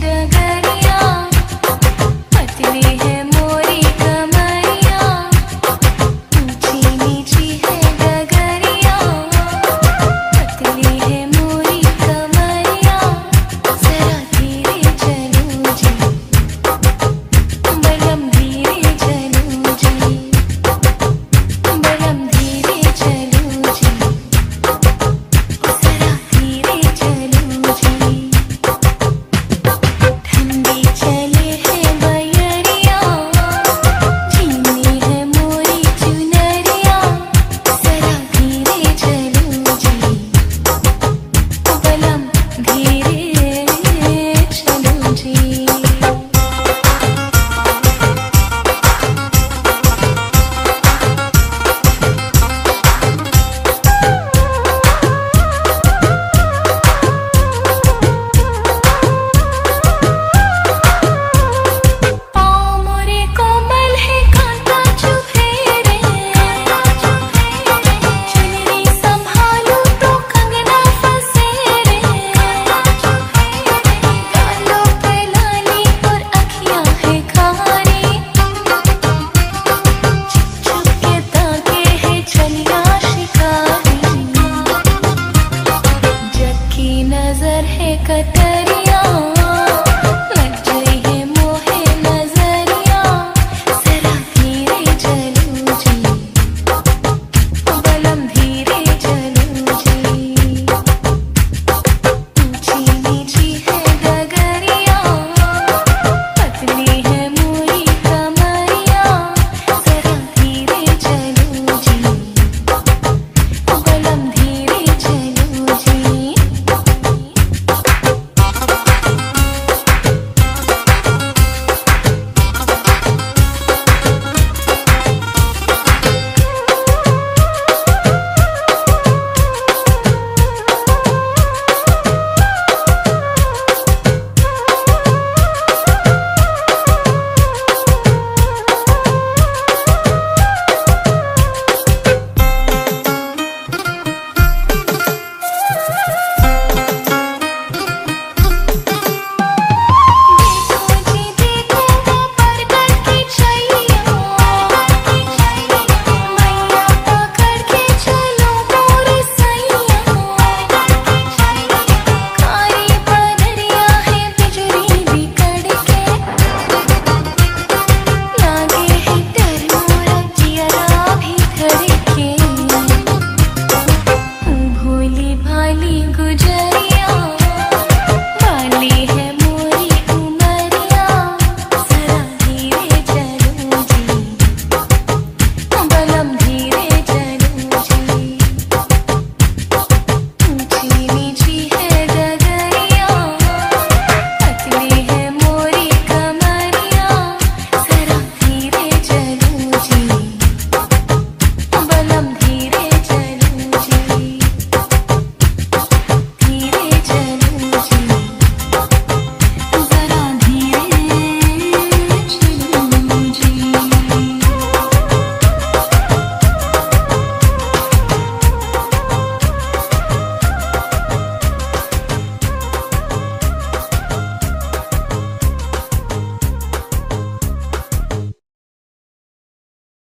the Katari